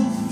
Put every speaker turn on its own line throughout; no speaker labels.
known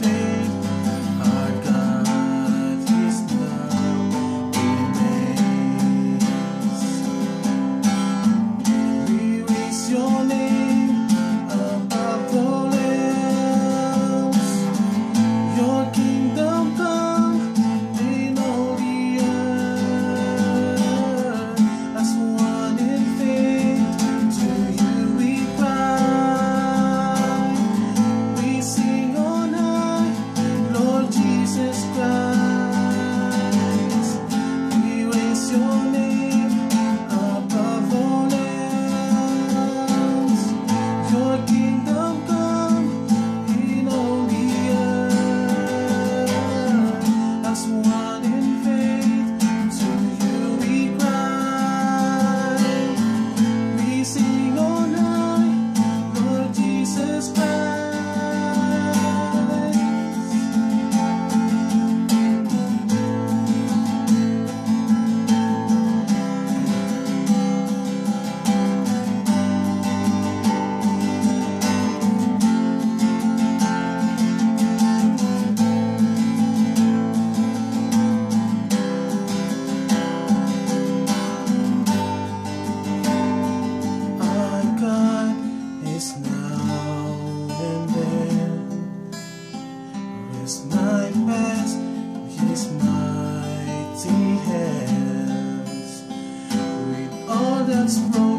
that's broken